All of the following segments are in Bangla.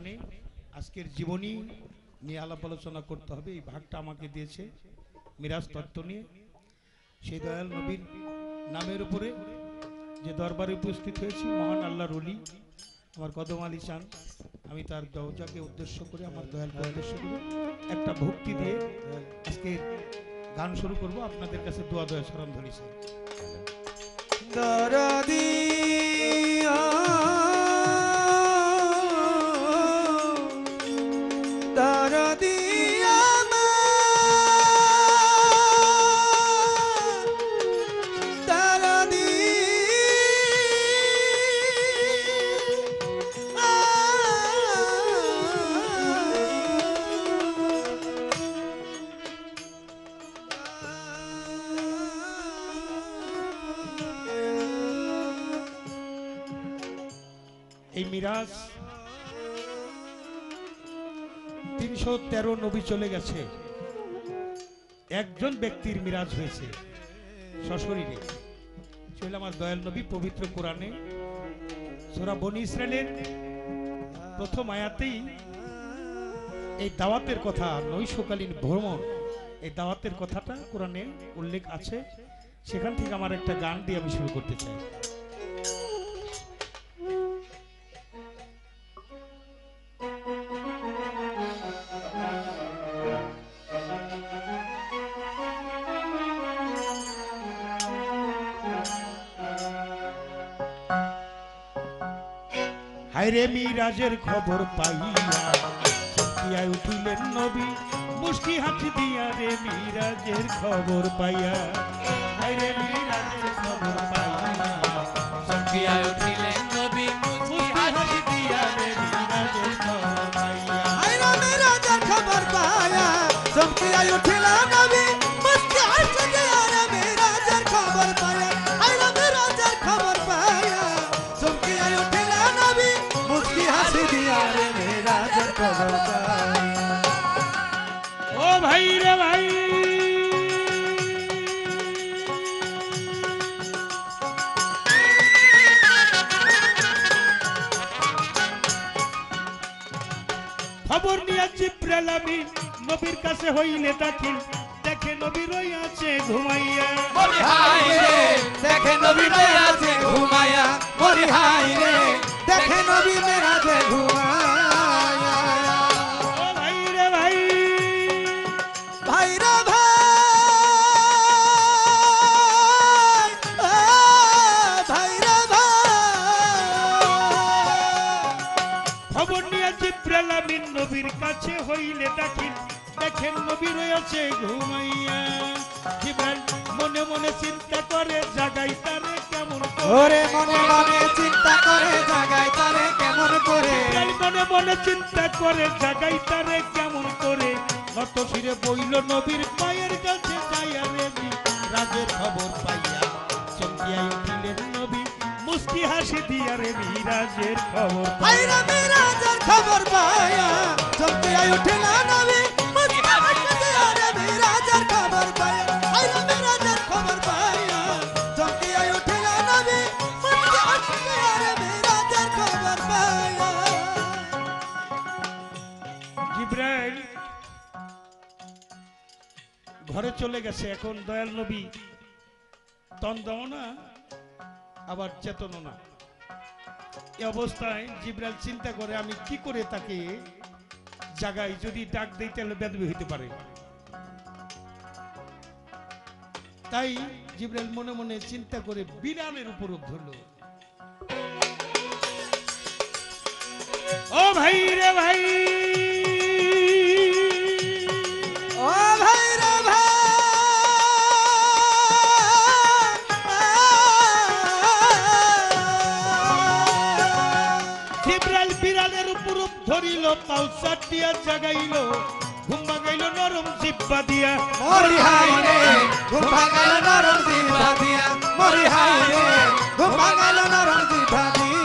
শানে আজকের জীবনী নিয়ে আলাপ আলোচনা করতে হবে। এই ভাগটা আমাকে দিয়েছে মিরাজ তত্ত্ব নিয়ে। সেই দয়াল নবীর নামের উপরে যে দরবারে উপস্থিত হয়েছি, মহান আল্লাহর অলি আমার কদম আলী চান আমি তার দরজাকে উদ্দেশ্য করে, আমার দয়ালকে উদ্দেশ্য করে একটা ভক্তি দিয়ে আজকে গান শুরু করব। আপনাদের কাছে দোয়া, দয়া স্মরণ ধরেছে দরদিয়া তেরো নবী চলে গেছে। একজন ব্যক্তির মিরাজ হয়েছে সশরীরে। চলে আমার দয়াল নবী পবিত্র কোরআনে। সোরা বনি ইসরায়েলের প্রথম আয়াতেই এই দাওয়াতের কথা, নৈশকালীন ভ্রমণ, এই দাওয়াতের কথাটা কোরআনে উল্লেখ আছে। সেখান থেকে আমার একটা গান দিয়ে আমি শুরু করতে চাই। মিরাজের খবর পাইয়া চমকিয়া উঠিলেন নবী, মুষ্টি হাত দিয়া রে মিরাজের খবর পাইয়া। রে মিরাজের খবর পাইয়া চমকিয়া নবীর কাছে হইলে দাখিল দেখে নবী রইয়াছে ঘুমাইয়া। মরি হাই রে দেখে নবী রয়ে আছে ঘুমায়া মরি হাই রে দেখে নবী মেরা যে ঘুমায়া ও ভাই। রে ভাই। ভাই আ, খবর নিয়ে জিব্রাইল আমিন নবীর কাছে হইলে দাখিল দেখেন নবী রয়েছে ঘুমাইয়া। জিব্রাইল মনে মনে চিন্তা করে জাগাই তারে কেমন করে। ওরে মনে মনে চিন্তা করে জাগায় তারে কেমন করে। মনে মনে চিন্তা করে জাগাই তারে কেমন করে। নত ফিরে বইল নবীর পায়ের কাছে যাইয়া রে রাজের খবর পাইয়া চমকিয়া উঠিলেন নবী। মুস্কি হাসি দিয়া রে মিরাজের খবর পাইয়া ভাইরা মেরা যার খবর পায়া চমকে উঠিলা চলে গেছে এখন, দয়াল নবী। তন্দাও না, আবার চেতন না। এই অবস্থায় জিব্রাইল চিন্তা করে, আমি কি করে তাকে জাগাই, যদি ডাক দিই তাহলে বেদবি হইতে পারে। তাই জিব্রাইল মনে মনে চিন্তা করে বিড়ালের উপর ধরলো। ও ভাই রে ভাই! ধরিল পাউ চাটিয়া জাগাইল ঘুম ভাগাইল নরম জিব্বা দিয়া। মরি হাই রে ঘুম ভাঙাল নরম জিভা দিয়া। মরি হাই রে ঘুম ভাঙাল নরম জিভা দিয়া।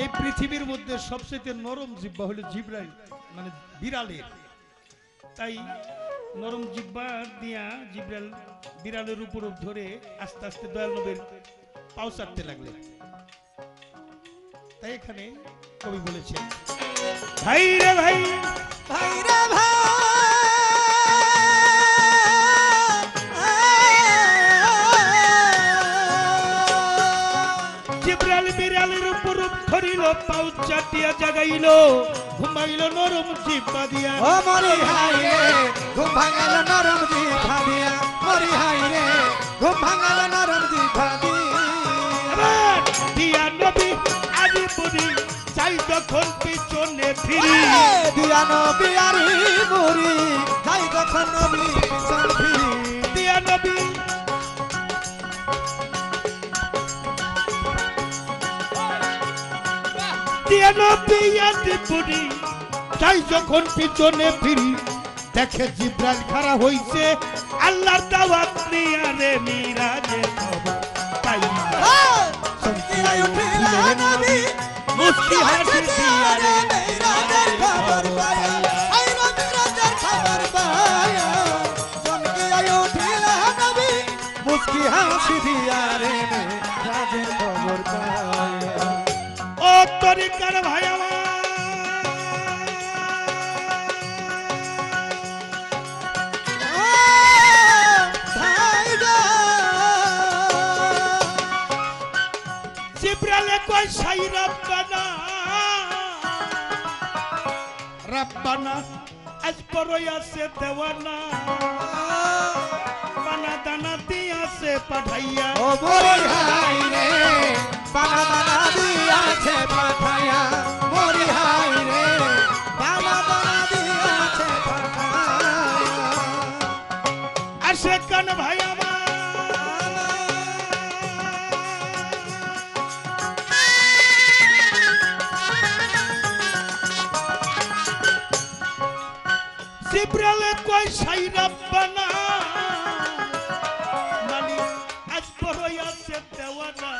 এই পৃথিবীর মধ্যে সবচেয়ে নরম জিব্বা হলো জিব্রাইল মানে বিড়ালের। তাই নরম জিব্বা দিয়া জিব্রাইল বিড়ালের উপর ধরে আস্তে আস্তে দয়াল নবীর পাও চাটতে লাগলেন। তাই এখানে কবি বলেছেন। ভাই রে ভাই। ভাই রে ভাই। জিব্রাল বিড়ালের উপর ধরিল পাউ চাটিয়া জাগাইল। ঘুমাইল নরম জিব্বা দিয়া ও মরি হাই রে ঘুম ভাঙাল নরম জিভা দিয়া মরি হাই রে ঘুম ভাঙাল নরম জিভা দিয়া দিয়া নবী বুড়ি চাই যখন পিছনে ফিরি। দিয়া নবী আরি মুরি যাই যখন নবী পিছন ফিরি। দিয়া নবী দিয়া নবী আদি বুড়ি চাই যখন পিছনে ফিরি। দেখে জিব্রাইল খাড়া হইছে আল্লাহর দাওয়াত নিয়া রে মিরাজে সন্তিয়ায় উঠিলা নবী মুস্কি হাসি দিয়া রে খবর পায়া মুস্কি হাসি দিয়া রে খবর পায়া ও তরিকার ভাই আমার। আজ বড়ই আছে দেওয়ানা বানা দানা দিয়াছে পাঠাইয়া ও মরি হাই রে বানা বানা দিয়াছে পাঠায়া মরি হাই রে বানা বানা দিয়াছে পাঠায়া আসে কান ভাই আমার জিব্রালে কয় সাই রব্বানা। মালি আজ বড়ই আছে দেওয়ানা।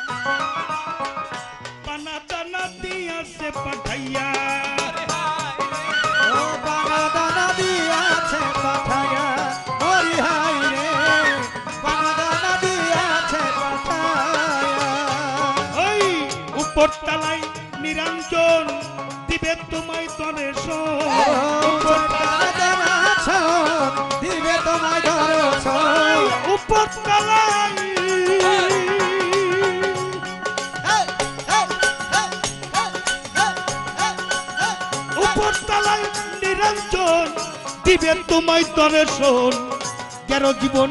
পানা দানা দিয়াছে পাঠাইয়া। ও বানা দানা দিয়াছে পাঠায়া মরি হাই রে বানা দানা দিয়াছে পাঠায়া ওই উপর তালাই নিরঞ্জন দিবে তোমায় তরে উপর তোমায় তরে শোন। গেল জীবন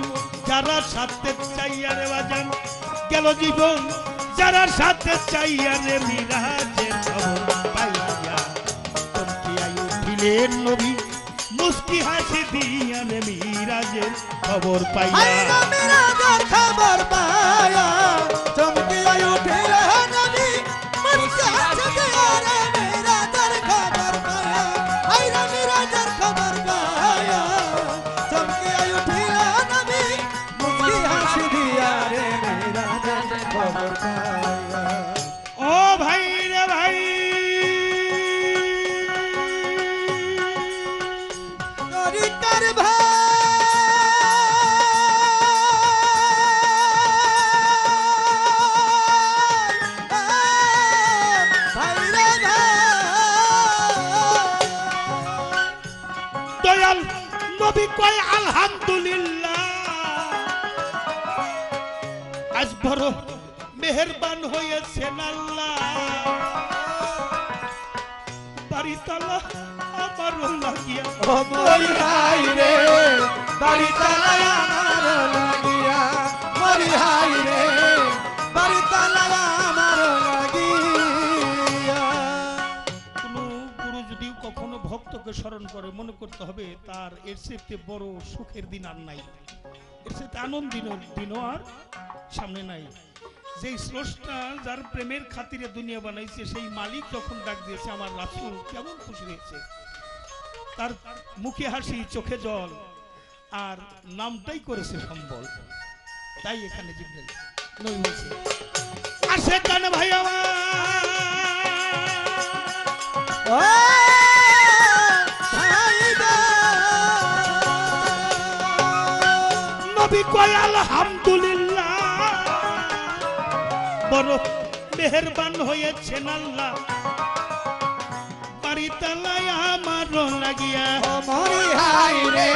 যারা সাথে চাইয়া রে বাজান গেল জীবন যারা সাথে চাইয়া রে খবর পাইয়া উঠিলেন নবী? মুস্কি হাসি দিয়া খবর পাইয়া আলহামদুলিল্লাহ। আজ বড় মেহেরবান হয়েছেন আল্লাহ। বাড়িতলা আমার লাগিয়া। রে বাড়ি আমার লাগিয়া। রে। কখনো স্মরণ করে মনে করতে হবে, তার এর চেয়ে বড় সুখের দিন আর নাই। এর চেয়ে আনন্দিন দিনও আর সামনে নাই। যে স্রষ্টা যার প্রেমের খাতিরে দুনিয়া বানাইছে, সেই মালিক যখন ডাক দিয়েছে, আমার রাসুল কেমন খুশি হয়েছে? তার মুখে হাসি, চোখে জল, আর নামটাই করেছে সম্বল। তাই এখানে জিব্রাইল আসে কান ভাই আমার। নবী কয়, আলহামদুলিল্লাহ। বড় মেহরবান হয়েছেন আল্লাহ। বাড়িতালায় আমার লাগিয়া। মরি হাই রে,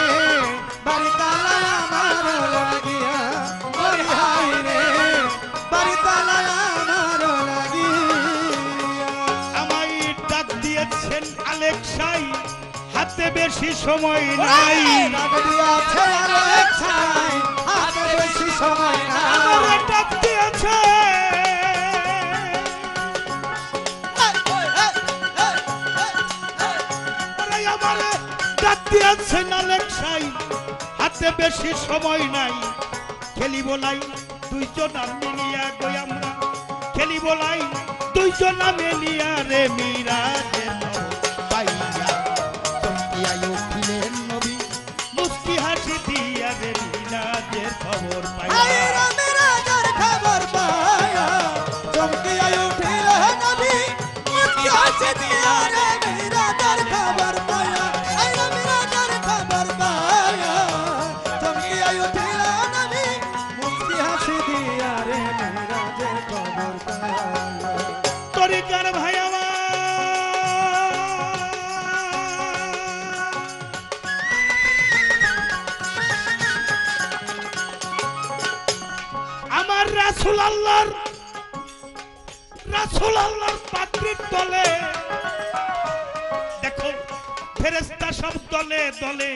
বাড়িতালায় আমার লাগিয়া। মরি হাই রে বাড়ি হাতে বেশি সময় নাই। হাতে বেশি সময় নাই। ডাক দিয়েছে। হাতে বেশি সময় নাই। খেলি বলাই দুইজন মিলিয়া গই আমরা খেলি বলাই দুইজন মিলিয়া রে পাইয়া চমকিয়া দলে। দেখো ফেরেস্তা সব দলে দলে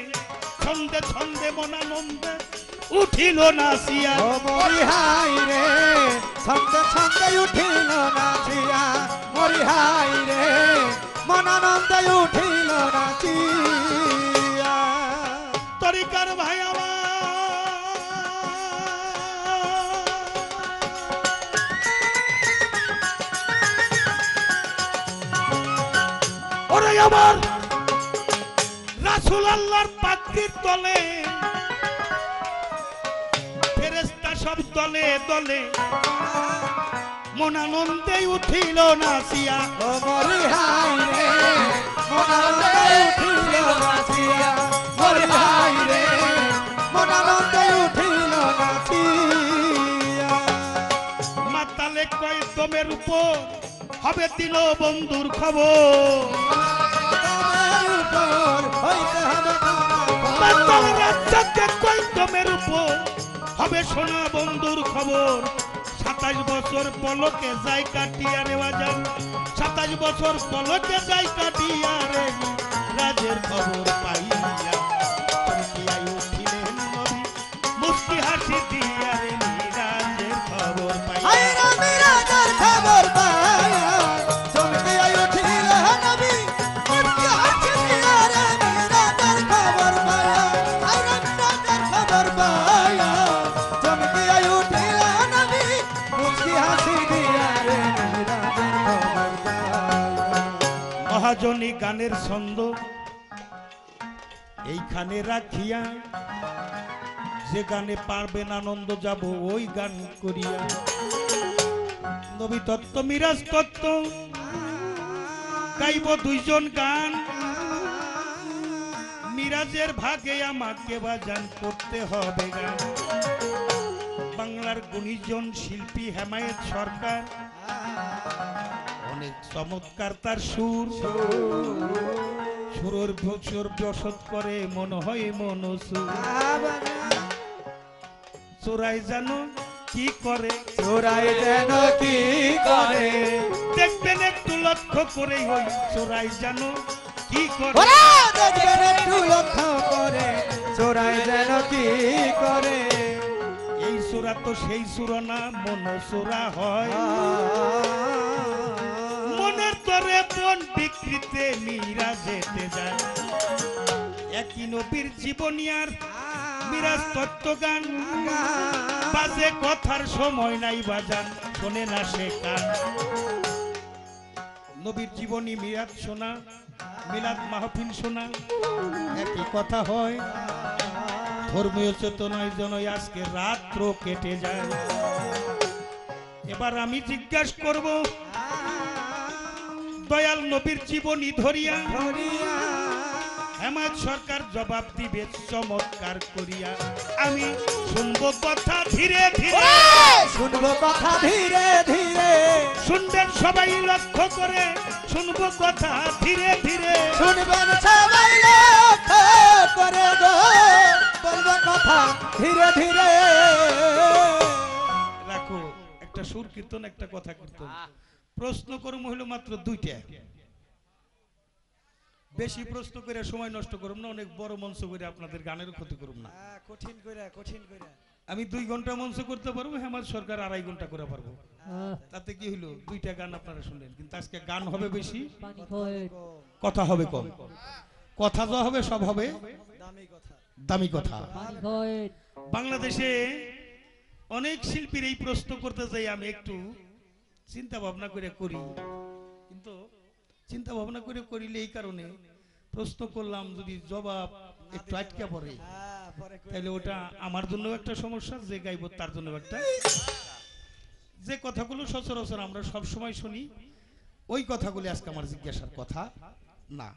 ছন্দে ছন্দে মনানন্দে উঠিল নাসিয়া ও মরি হাই রে ছন্দে ছন্দে উঠিল নাচিয়া মরি হাই রে মনানন্দে উঠিল নাচিয়া তরিকার ভাই আমার ওরে আমার। রাসুল আল্লাহর পাত্রীর তলে ফেরেস্তা সব দলে দলে মনানন্দে উঠিল নাসিয়া। মাতালে কয় তোমের উপর হবে দিল বন্ধুর খবর। উপর হইতে বন্ধুর খবর সাতাশ বছর পলকে যাই কাটিয়া রে সাতাশ বছর পলকে যাই কাটিয়া রে রাজের খবর পাইয়া গানের ছন্দ। এইখানে রাখিয়া যে গানে পারবেন আনন্দ, যাব ওই গান করিয়া। নবী তত্ত্ব মিরাজ তত্ত্ব, গাইব দুইজন গান। মিরাজের ভাগে আমাকে বাজান করতে হবে গান বাংলার গুণীজন শিল্পী, হেমায়েত সরকার। অনেক চমৎকার তার সুর। সুরর সুর বসত করে মন হয় মন চোরাই জানো কি করে? চোরাই যেন কি করে? দেখবেন একটু লক্ষ্য করে হই চোরাই জানো কি করে? দেখবেন একটু লক্ষ্য করে। চোরাই যেন কি করে? এই সুরা তো সেই সুর না মন সুরা হয়। তরে মন বিকৃতে মীরা যেতে যায়। একই নবীর জীবনী আর মিরাজ তত্ত্ব গান। বাজে কথার সময় নাই বাজান, শোনে না সে কান। নবীর জীবনী মিরাজ শোনা, মিলাদ মাহফিল শোনা, একই কথা হয়। ধর্মীয় চেতনায় যেন আজকে রাত্র কেটে যায়। এবার আমি জিজ্ঞাসা করব দয়াল নবীর জীবনী ধরিয়া হেমাদ সরকার জবাব দিবে চমৎকার করিয়া। আমি শুনব কথা ধীরে ধীরে। শুনব কথা ধীরে ধীরে। শুনবেন সবাই লক্ষ্য করে শুনব কথা ধীরে ধীরে। শুনবেন সবাই লক্ষ্য করে গো বলব কথা ধীরে ধীরে। রাখো একটা সুর কীর্তন একটা কথা কীর্তন। প্রশ্ন করুম হইল মাত্র দুইটা। বেশি প্রশ্ন করে সময় নষ্ট করুম না অনেক বড় মঞ্চ করে আপনাদের গানের ক্ষতি করুম না। হ্যাঁ, কঠিন করে কঠিন করে আমি দুই ঘণ্টা মঞ্চ করতে পারব হেমাদ সরকার আড়াই ঘণ্টা করে পারব। তাতে কি হইল? দুইটা গান আপনারা শুনলেন কিন্তু আজকে গান হবে বেশি। কথা হবে কম। কথা যা হবে সব হবে। দামি কথা। দামি কথা। বাংলাদেশে অনেক শিল্পীর এই প্রশ্ন করতে যাই আমি একটু। চিন্তা ভাবনা করে করি। কিন্তু চিন্তা ভাবনা করে করিলে এই কারণে প্রশ্ন করলাম, যদি জবাব একটু আটকে পড়ে, তাহলে ওটা আমার জন্য একটা সমস্যা, যে গাইব তার জন্য একটা। যে কথাগুলো সচরাচর আমরা সব সময় শুনি, ওই কথাগুলি আজকে আমার জিজ্ঞাসার কথা না।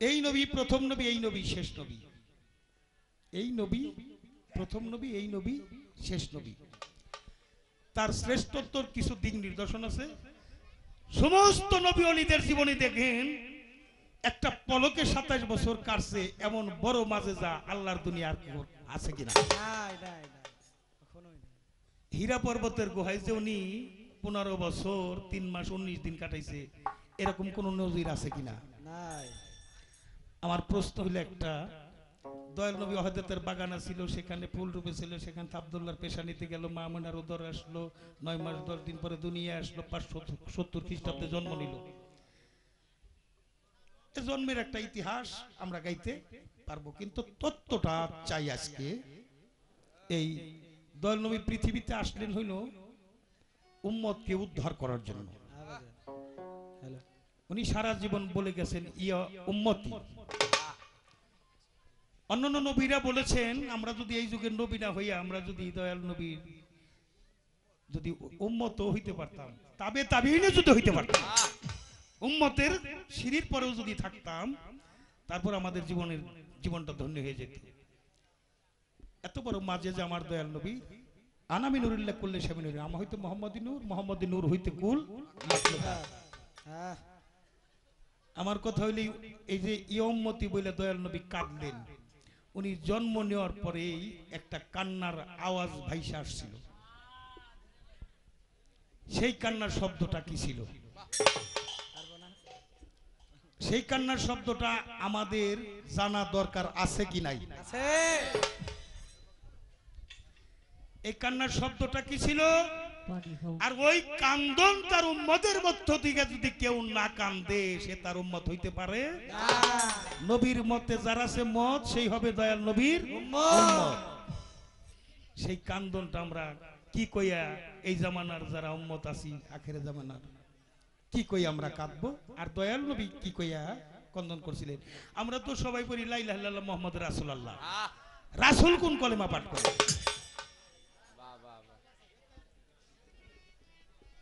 এই নবী প্রথম নবী, এই নবী শেষ নবী। এই নবী প্রথম নবী, এই নবী শেষ নবী। তার শ্রেষ্ঠত্বর কিছু দিক নির্দেশন আছে। সমস্ত নবী অলিদের জীবনে দেখেন একটা পলকে সাতাশ বছর কাটছে এমন বড় মাঝে যা আল্লাহর দুনিয়ার কোর আছে কিনা? হীরা পর্বতের গুহায় যে উনি পনেরো বছর তিন মাস উনিশ দিন কাটাইছে এরকম কোন নজির আছে কিনা? আমার প্রশ্ন হলো একটা দয়াল নবী অহদতের বাগানা ছিল সেখানে ফুল রূপে ছিল সেখানে আবদুল্লাহর পেশা নিতে গেল মামুনার উদর আসলো নয় মাস দশ দিন পরে দুনিয়া আসলো পাঁচশো সত্তর খ্রিস্টাব্দে জন্ম নিল। জন্মের একটা ইতিহাস আমরা গাইতে পারব কিন্তু তত্ত্বটা চাই আজকে। এই দয়াল নবী পৃথিবীতে আসলেন হইল উম্মতকে উদ্ধার করার জন্য। উনি সারা জীবন বলে গেছেন ইয়া উম্মতি। অন্যান্য নবীরা বলেছেন আমরা যদি এই যুগের নবী না হইয়া আমরা যদি দয়াল নবীর যদি উম্মত হইতে পারতাম তবে তাবিনে যদি হইতে পারতাম উম্মতের সিঁড়ির পরেও যদি থাকতাম তারপর আমাদের জীবনের জীবনটা ধন্য হয়ে যেত। এত বড় মাঝে যে আমার দয়াল নবী আনামি নুরুল্লাহ করলে স্বামী নুর আমার হইতে মোহাম্মদ নূর মোহাম্মদ নূর হইতে কুল। হ্যাঁ। আমার কথা হইলে এই যে ইয়ম্মতি বলে দয়াল নবী কাঁদলেন। উনি জন্ম নেওয়ার পরেই একটা কান্নার আওয়াজ ভাইসা আসছিল। সেই কান্নার শব্দটা কি ছিল? সেই কান্নার শব্দটা আমাদের জানা দরকার আছে কি নাই? এই কান্নার শব্দটা কি ছিল? আর ওই কান্দন তার উম্মদের মধ্য থেকে যদি কেউ না কান্দে সে তার উম্মত হইতে পারে? নবীর মতে যারা সে মত সেই হবে দয়াল নবীর। সেই কান্দনটা আমরা কি কইয়া এই জামানার যারা উম্মত আছি আখের জামানার কি কই আমরা কাঁদবো? আর দয়াল নবী কি কইয়া কন্দন করছিলেন? আমরা তো সবাই করি লাইলাহ ইল্লাল্লাহ মোহাম্মদ রাসুল আল্লাহ রাসুল কোন কলেমা পাঠ করে?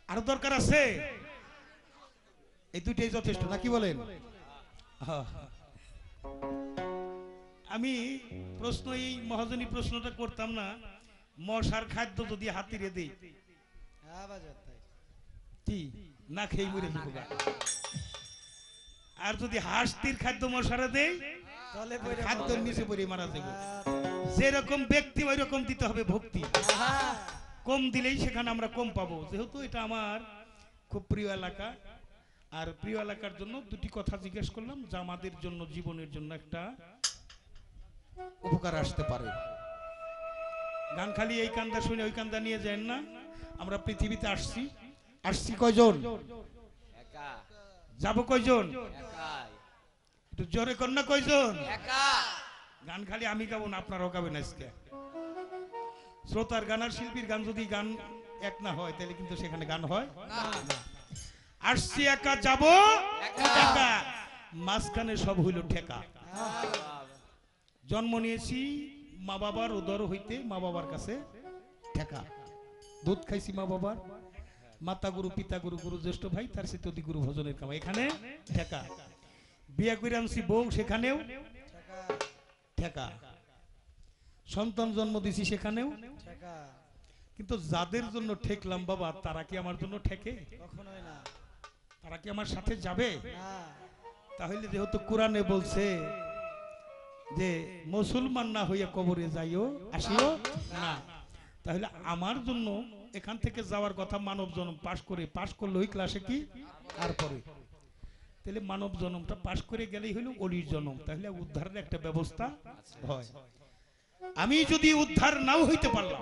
আর দরকার আছে? এই দুইটাই যথেষ্ট নাকি বলেন। আমি প্রশ্ন এই মহাজনী প্রশ্নটা করতাম না মশার খাদ্য যদি হাতিরে দেই। হ্যাঁ কি? না খেয়ে মরে যাব আর যদি হাঁস তীর খাদ্য মশারা দেই তলে পড়ে খাদ্য নিচে পড়ে মারা যাবে। যেরকম ব্যক্তি ওই রকম দিতে হবে ভক্তি। হ্যাঁ কম দিলেই সেখানে আমরা কম পাবো। যেহেতু এটা আমার খুব প্রিয় এলাকা আর প্রিয় এলাকার জন্য দুটি কথা জিজ্ঞেস করলাম যা আমাদের জন্য জীবনের জন্য একটা উপকার আসতে পারে। গান খালি এই কান্দা শুনে ওই কান্দা নিয়ে যান না। আমরা পৃথিবীতে আসছি। আসছি কয়জন? যাব কয়জন? একটু জোরে না কয়জন? গান খালি আমি গাবো না আপনারাও গাবেন আজকে। শ্রোতার গান আর শিল্পীর গান যদি গান এক না হয় তাহলে কিন্তু সেখানে গান হয় আসছি একা যাব। একা। মাঝখানে সব হইল ঠেকা। জন্ম নিয়েছি মা বাবার উদর হইতে মা বাবার কাছে ঠেকা। দুধ খাইছি মা বাবার। মাতা গুরু পিতা গুরু গুরু জ্যেষ্ঠ ভাই তার সাথে অতি গুরু ভজনের কামা। এখানে ঠেকা। বিয়া করে আনছি বউ সেখানেও ঠেকা। সন্তান জন্ম দিছি সেখানেও। কিন্তু যাদের জন্য ঠেকলাম বাবা তারা কি আমার জন্য ঠেকে? তারা কি আমার সাথে যাবে? তাহলে যেহেতু কোরআনে বলছে যে মুসলমান না হইয়া কবরে যাইও আসিও না। তাহলে আমার জন্য এখান থেকে যাওয়ার কথা মানব জন্ম পাশ করে পাশ করলে ওই ক্লাসে কি? আর পরে। তাহলে মানব জন্মটা পাশ করে গেলেই হলো অলির জন্ম। তাহলে উদ্ধারের একটা ব্যবস্থা হয়। আমি যদি উদ্ধার নাও হইতে পারলাম,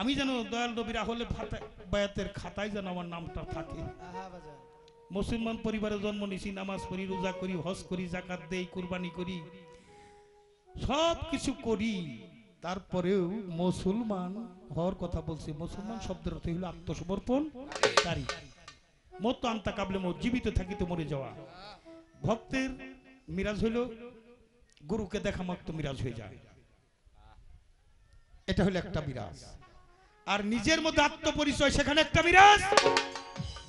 আমি যেন দয়াল নবীর আহলে বায়াতের খাতায় যেন আমার নামটা থাকে। মুসলমান পরিবারে জন্ম নিছি, নামাজ পড়ি, রোজা করি, হজ করি, জাকাত দেই, কুরবানি করি, সব কিছু করি। তারপরেও মুসলমান হওয়ার কথা বলছি, মুসলমান শব্দের অর্থ হলো আত্মসমর্পণ। কারী মত আন্তা কাবলে মত, জীবিত থাকিতে মরে যাওয়া। ভক্তের মিরাজ হইল, গুরুকে দেখা মাত্র মিরাজ হয়ে যায়। এটা হলো একটা বিরাজ। আর নিজের মধ্যে আত্মপরিচয়, সেখানে একটা বিরাজ।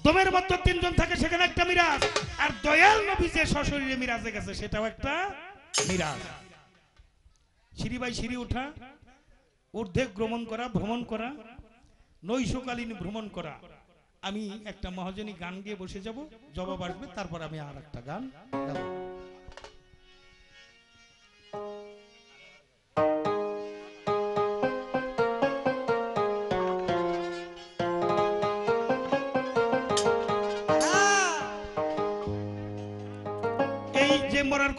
দমের মধ্যে তিনজন থাকে, সেখানে একটা মিরাজ। আর দয়াল নবী যে সশরীরে মিরাজে গেছে, সেটাও একটা মিরাজ। সিঁড়ি বাই সিঁড়ি ওঠা, ঊর্ধ্বে ভ্রমণ করা ভ্রমণ করা, নৈশকালীন ভ্রমণ করা। আমি একটা মহাজনী গান গিয়ে বসে যাব, জবাব আসবে, তারপর আমি আর একটা গান গাবো।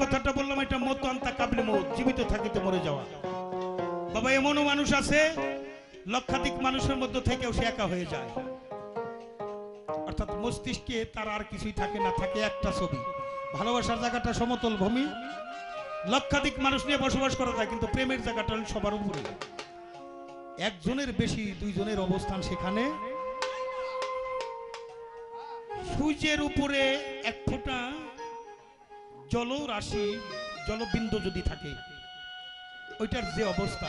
কথাটা বললাম, এটা মত, আন্তা কাবলে মত, জীবিত থাকিতে মরে যাওয়া। বাবা, এমনও মানুষ আছে, লক্ষাধিক মানুষের মধ্যে থেকেও সে একা হয়ে যায়। অর্থাৎ মস্তিষ্কে তার আর কিছুই থাকে না, থাকে একটা ছবি। ভালোবাসার জায়গাটা সমতল ভূমি। লক্ষাধিক মানুষ নিয়ে বসবাস করা যায়, কিন্তু প্রেমের জায়গাটা সবার উপরে। একজনের বেশি, দুইজনের অবস্থান সেখানে। সূর্যের উপরে এক ফোঁটা জলরাশি, জলবিন্দু যদি থাকে, ওইটার যে অবস্থা,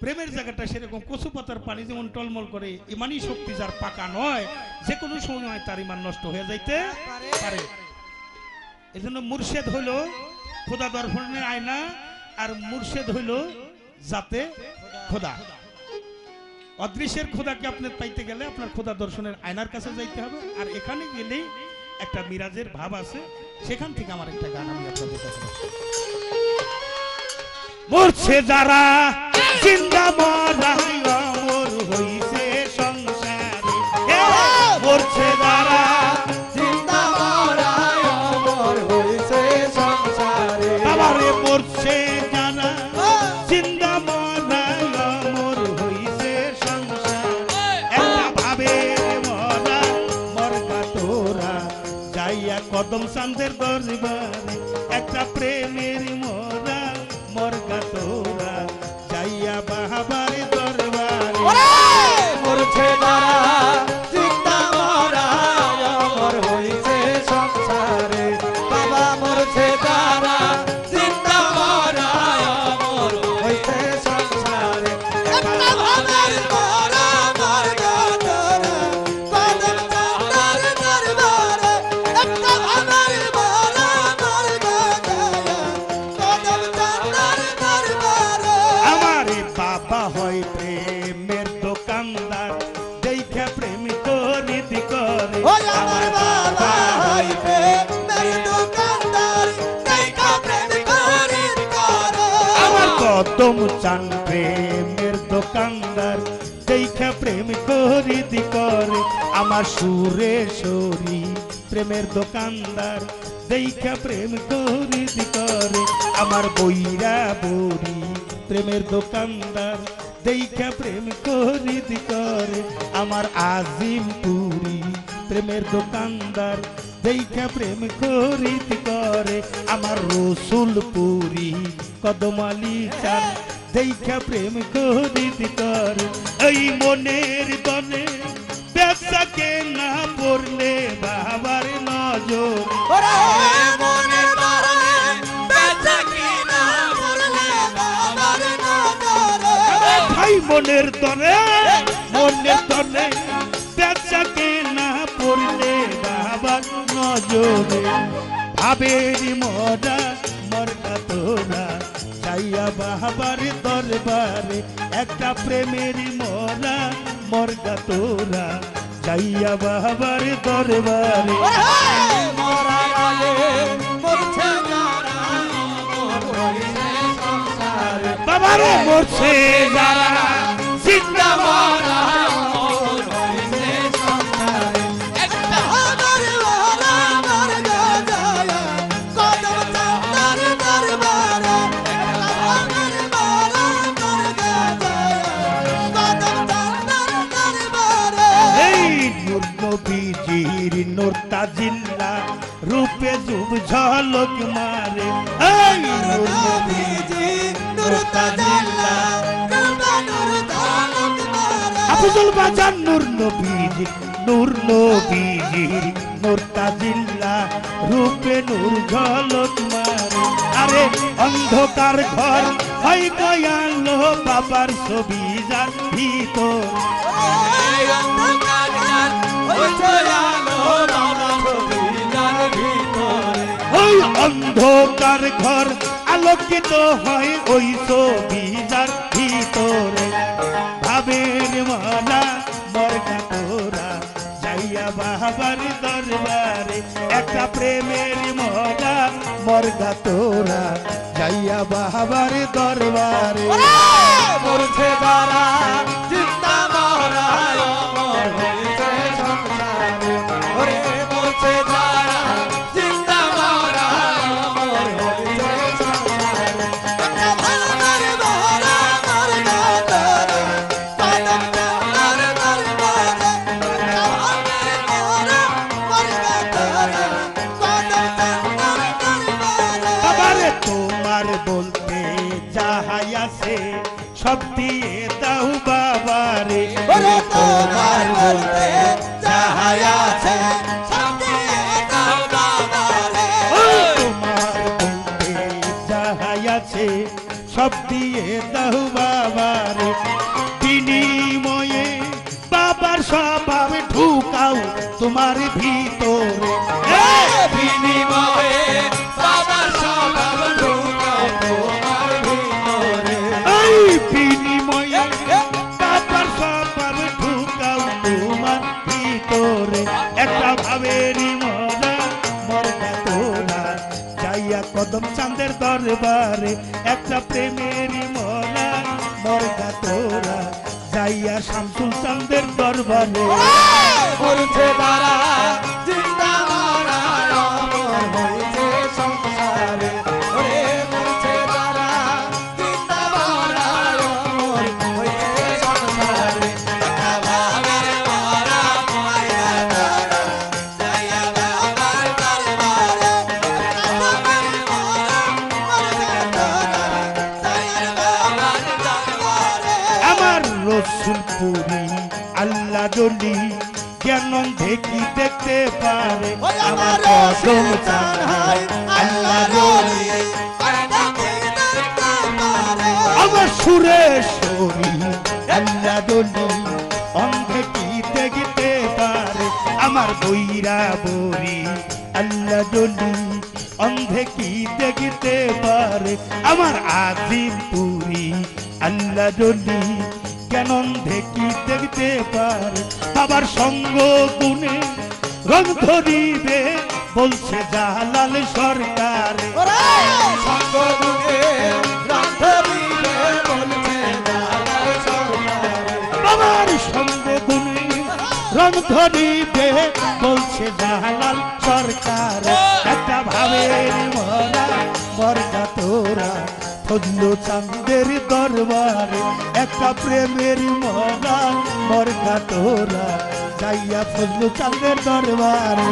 প্রেমের জায়গাটা সেরকম কচু পাতার পানি যেমন টলমল করে, ইমানই শক্তি যার পাকা নয় যে কোনো সময় তার ইমান নষ্ট হয়ে যাইতে পারে। এজন্য মুর্শেদ হইল খোদা দর্শনের আয়না, আর মুর্শেদ হইল যাতে খোদা। অদৃশ্যের খোদাকে আপনার পাইতে গেলে আপনার খোদা দর্শনের আয়নার কাছে যাইতে হবে, আর এখানে গেলেই একটা মিরাজের ভাব আছে, সেখান থেকে আমার একটা গান আমি আপনাদের কাছে। মরছে যারা জিন্দা মরা মোর হইছে যাইয়া কদম সান্দের দরবারে একটা প্রেমের মরা মরগা তোরা যাইয়া বাহাবারে দরবারে। মরছে যারা সুরেশ্বরী প্রেমের দোকানদার দেখে প্রেম করিদি করে আমার বইরা বড়ি। প্রেমের দোকানদার দেখে প্রেম করিদি করে আমার আজিম পুরি। প্রেমের দোকানদার দেখে প্রেম করিদি করে আমার রসুল পুরি। কদমালি চান দেখে প্রেম করিদি করে। এই মনের দনে ব্যবসাকে না পড়লে বাবার নজর। মনে বাবার ভাই মনের তরে মনের তরে বেচাকে না পড়লে বাবার নজরে। ভাবেরি মরা মরকা তোরা চাইয়া বাহাবার দরবারে একটা প্রেমের মরা মরকা তোরা চাইয়া বাবার দরবারে। বাবারে মরছে যারা জিন্দা মরা। নবীজির নূর তাজিল্লা রূপে যুব ঝলক মারে। নবীজি আফজল বাজার নূর নবীজি, নূর নবীজির নূর তাজিল্লা রূপে নূর ঝলক মারে। আরে অন্ধকার ঘর, হয় গয়ালো বাবার ছবি যার ভিতর অন্ধকার ওই অন্ধকার ঘর আলোকিত হয় ওই ছবিজার ভিতরে। ভাবের মালা মরগা তোরা যাইয়া বাবার দরবারে। একটা প্রেমের মলা মরগা তোরা যাইয়া বাবার দরবারে। মরছে যারা দরবারে একটা প্রেমেরই মরা মরগা তোরা যাইয়া শামসুল চাঁদের দরবারে। মরছে তারা আমার কদম রসুল আল্লাহ পারে আমার বইরা বরি। আল্লাহ ডলি অন্ধে কি দেখতে পারে আমার আজিম পুরি। আল্লাহ ডলি কেন অন্ধে কি দেখতে পারে? বাবার সঙ্গ গুণে রং ধরিবে বলছে জালাল সরকারে। ওরে! সঙ্গ দুঃখে রান্ধবিলে বলছে দাদা সরকারে। বাবার সঙ্গ গুণে রং ধরিবে বলছে জালাল সরকার। একটা ভাবের মরা মরকা তোরা। ফজলু চাঁদের দরবারে একটা প্রেমের মহা মরকা তোরা যাইয়া ফজলু চাঁদের দরবারে।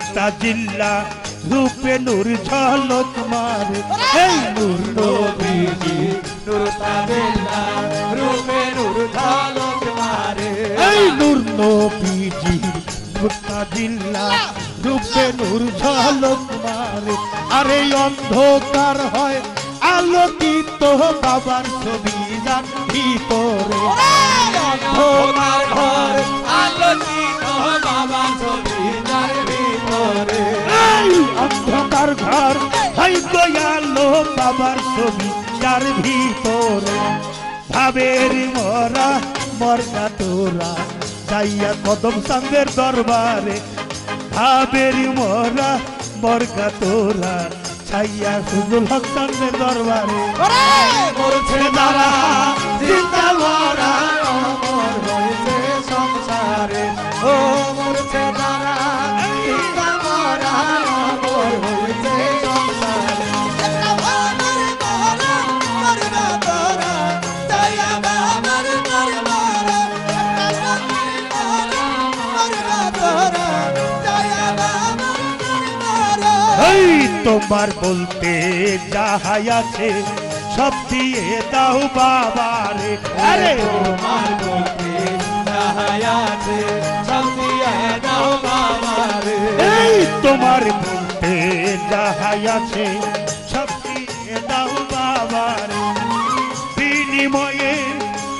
যাইয়া বাবার দরবারে এই নূর নবীর নূর তাজিল্লা রূপে নূর ঝলক মারে। এই নূর নবীজি নূর তাবিল্লা রূপে নূর ঝলক মারে। এই নূর নবীজি মুতাজিল্লা রূপে নূর ঝলক মারে। আরে অন্ধকার হয় আলোকিত বাবার ছবি যান ভিতরে তোমার অন্ধকার ঘর হয় দয়ালো বাবার ছবি যার ভিতরে ভাবের মরা মরনা তোরা। যাইয়া কদম সঙ্গের দরবারে ভাবের মরা মরগা তোরা। ছাইয়া সুজুল হক সঙ্গের দরবারে। মরছে তারা জিন্দা মরা অমর হয়েছে সংসারে। ও তোমার বলতে যাহাই আছে সব দিয়ে দাও বাবারে। আরে! তোমার বলতে যাহাই আছে সব দিয়ে দাও বাবারে। এই! তোমার বলতে যাহাই আছে সব দিয়ে দাও বাবারে। বিনিময়ে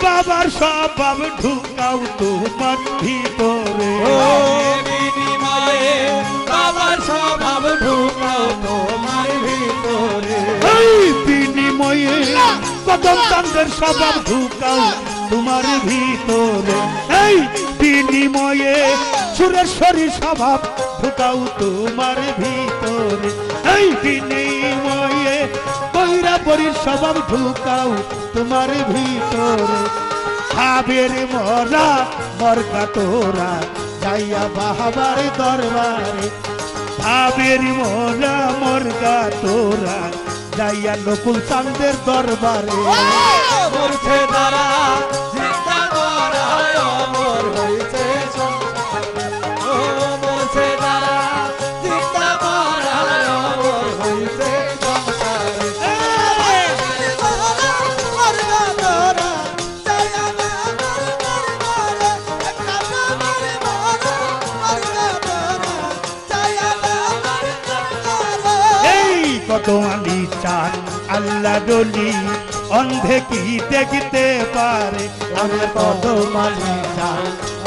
বাবার স্বভাব ঢুকাও তোমার ভিতরে। বিনিময়ে বাবার স্বভাব ঢুকাও তোমার ভিতরে। এই বিনিময়ে কদম তান্দের স্বভাব ঢুকাও তোমার ভিতরে। এই বিনিময়ে সুরেশ্বরী স্বভাব ঢুকাও তোমার ভিতরে। এই বিনিময়ে কৈরাবরীর স্বভাব ঢুকাও তোমার ভিতরে। সাবের মরা মরকা তোরা যাইয়া বাহাবার দরবারে। ভাবের মোরা মোরগা তোরা যাইয়া নকুল চান্দের দরবারে। তারা ডলি অন্ধে কি দেখতে পারে? আমার কত মালি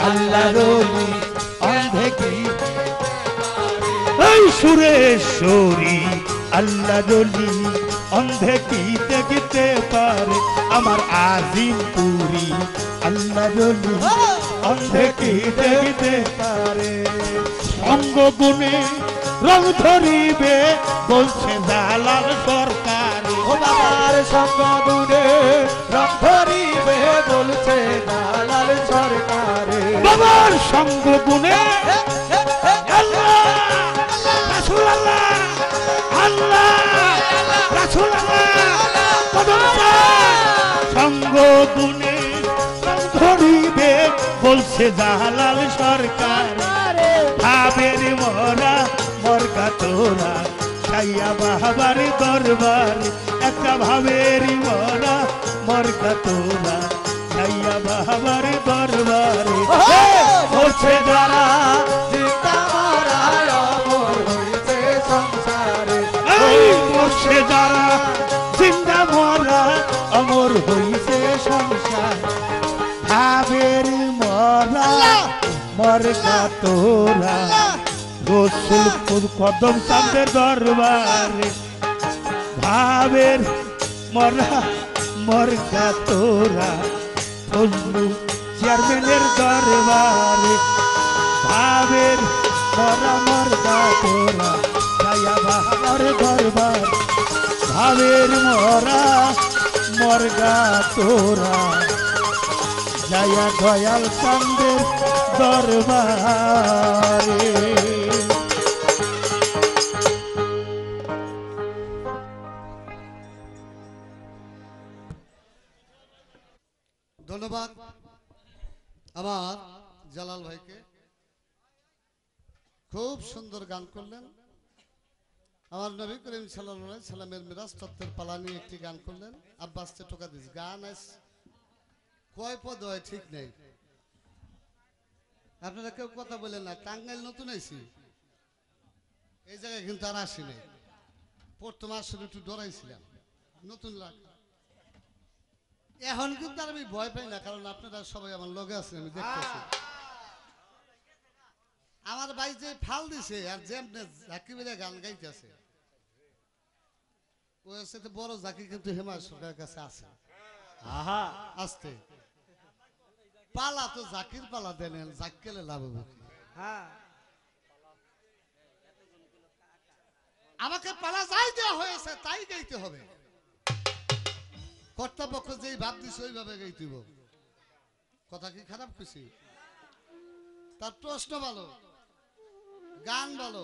আল্লাহ ডলি অন্ধে কি এই সুরেশ্বরী, আল্লাহ ডলি অন্ধে কি দেখতে পারে? আমার আজিম পুরি, আল্লাহ ডলি অন্ধে কি দেখতে পারে? সঙ্গ গুণে রং ধরিবে, বলছে দালাল ও বাবার সঙ্গ গুণে রং ধরিবে বলছে দালাল সরকারে। বাবার সঙ্গ ধরিবে বলছে জালাল সরকার। ভাবের মরা মরকা তোরা। ছাইয়া বাহাবার দরবার একটা ভাবের মরা মরকা তোরা ছাইয়া বাহাবার দরবারে এই! মরছে যারা জিন্দা মরা অমর হইছে সংসার। ভাবের মরা মরকা রসুলপুর কদম চাঁদের দরবারে। ভাবের মরা মরকা তোরা ফজলু চেয়ারম্যানের দরবারে। ভাবের মরা মরকা তোরা, ছায়া বাহার দরবার। ভাবের মরা, মরগা তোরা জয়া দয়াল চন্দের দরবারে। জালাল ভাইকে। খুব সুন্দর গান করলেন। আমার নবী করিম সাল্লাহ সাল্লামের মিরাজ তত্ত্বের পালা নিয়ে একটি গান করলেন। আব্বাস টোকা দিস, গান কয় পদ হয় ঠিক নেই। আপনারা কেউ কথা বলেন না, টাঙ্গাইল নতুন আইছি। এই জায়গায় কিন্তু আর আসি নাই। প্রথম আসলে একটু ডরাইছিলাম, নতুন লাগ। এখন কিন্তু আর আমি ভয় পাই না, কারণ আপনারা সবাই আমার লগে আছেন, আমি দেখতেছি। আমার ভাই যে ফাল দিছে আর যেমনে জাকি বেলে গান গাইতেছে। সাথে বড় জাকি কিন্তু হেমা সরকারের কাছে আছে। আহা। আসতে। পালা তো জাকির পালা দেন লাভ হবে হ্যাঁ। আমাকে পালা যাই দেওয়া হয়েছে তাই গাইতে হবে। কর্তাপক্ষ যেই ভাব দিছে ওইভাবে গাইতে কথা কি খারাপ খুশি তার প্রশ্ন ভালো। গান ভালো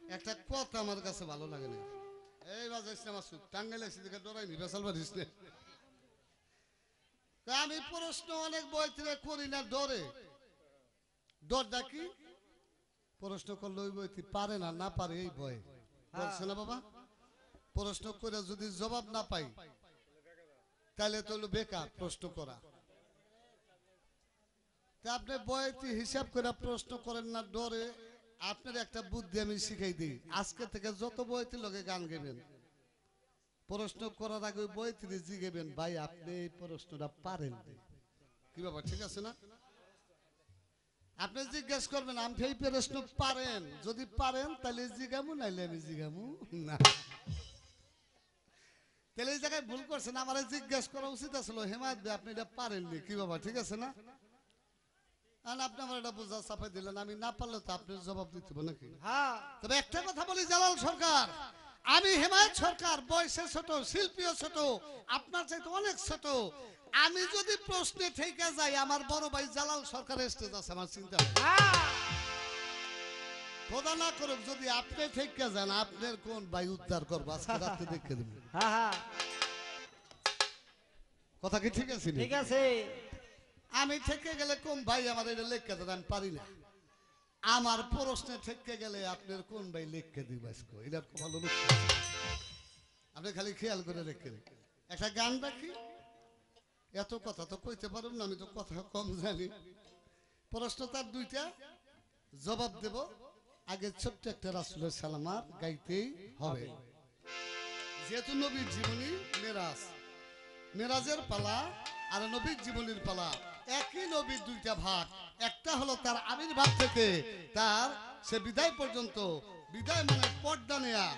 একটা কথা আমার কাছে ভালো লাগে না। এই বাজাইস না মাসুদ টাঙ্গাইলে এসে দেখে ডরাইনি বেসাল না। তা আমি প্রশ্ন অনেক বই থেকে করি না, ডরে। ডরটা কি? প্রশ্ন করলে ওই বইতে পারে না না পারে এই ভয় বলছে না বাবা? প্রশ্ন করে যদি জবাব না পাই তাহলে তো হলো বেকার, প্রশ্ন করা। তা আপনি বইতে হিসাব করে প্রশ্ন করেন না, ডরে। আপনার একটা বুদ্ধি আমি শিখাই দিই। আজকে থেকে যত বইতে লগে গান গাইবেন প্রশ্ন করার আগে বইতে জিগেবেন ভাই, আপনি এই প্রশ্নটা পারেন কি বাবা ঠিক আছে না? আপনি জিজ্ঞেস করবেন, আমি এই প্রশ্ন পারেন? যদি পারেন, তাহলে জিগামু, নাইলে আমি জিগামু? না। তাহলে এই জায়গায় ভুল করছেন, আমার জিজ্ঞেস করা উচিত আসলো, হেমায়ত আপনি এটা পারেননি কি বাবা ঠিক আছে না? আর আপনি আমার এটা বোঝা চাপাই দিলেন। আমি না পারলে তো জবাব দিতে নাকি? হ্যাঁ। তবে একটা কথা বলি জালাল সরকার। আমি হেমায়ত সরকার বয়সে ছোট শিল্পীও ছোট আপনার চাইতে অনেক ছোট। আমি যদি প্রশ্নে থেকে যাই আমার বড় ভাই জালাল সরকারের স্টেজ আছে আমার চিন্তা হ্যাঁ। খোদা না করুক যদি আপনি থেকে যান আপনার কোন ভাই উদ্ধার করব? আজকে দেখে দেবেন হ্যাঁ হ্যাঁ। কথা কি ঠিক আছে ঠিক আছে। আমি থেকে গেলে কোন ভাই আমার এটা লেখকে দেন? পারি না। আমার প্রশ্নে থেকে গেলে আপনার কোন ভাই লেখকে দিব আজকে? এটা ভালো আপনি খালি খেয়াল করে রেখেন একটা গান রাখি। এত কথা তো কইতে পারুন না, আমি তো কথা কম জানি। প্রশ্ন তার দুইটা। জবাব দেব। আগে ছোট্ট একটা রাসুলের সালামার গাইতেই হবে। যেহেতু নবীর জীবনী মেরাজ। মেরাজের পালা আর নবীর জীবনীর পালা। একই নবীর দুইটা ভাগ। একটা হলো তার আবির্ভাব থেকে, তার সে বিদায় পর্যন্ত, বিদায় মানে পর্দা নেয়া।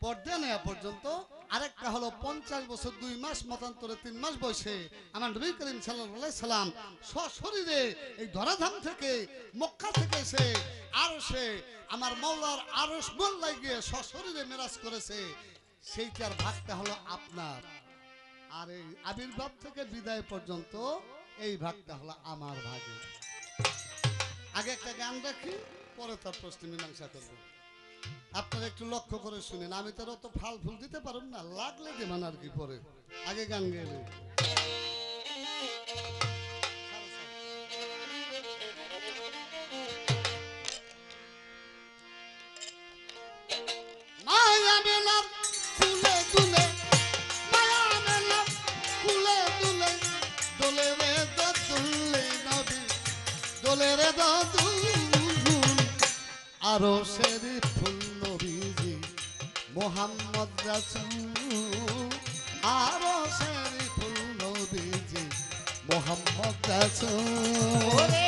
পর্দা নেয়া পর্যন্ত। আরেকটা হলো পঞ্চাশ বছর দুই মাস মতান্তরে তিন মাস বয়সে আমার নবী করিম সাল্লাম সশরীরে এই ধরাধাম থেকে মক্কা থেকে এসে আরও সে আমার মৌলার আরস মোল্লাই গিয়ে সশরীরে মেরাজ করেছে। সেইটার ভাগটা হলো আপনার। আর এই আবির্ভাব থেকে বিদায় পর্যন্ত এই ভাগটা হলো আমার ভাগে। আগে একটা গান দেখি, পরে তার প্রশ্ন মীমাংসা করব। আপনারা একটু লক্ষ্য করে শুনেন। আমি তার অত ফাল ফুল দিতে পারুন না, লাগলে দেবেন আর কি পরে। আগে গান গেলে। আরও ফুল নবীজি মোহাম্মদ রাসূল। আরও ফুল নবীজি মোহাম্মদ রাসূল।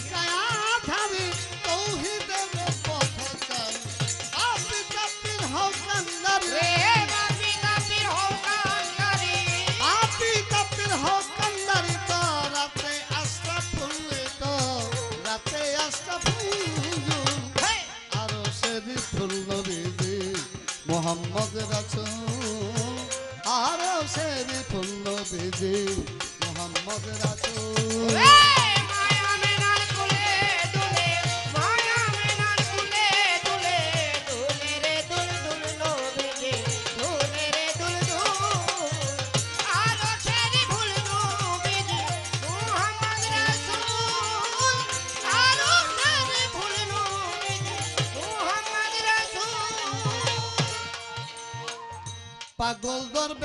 মোহাম্মদ রাসূল আরও সেদি ফুল বেদে মোহাম্মদ রাসূল